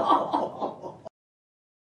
oh, oh, oh.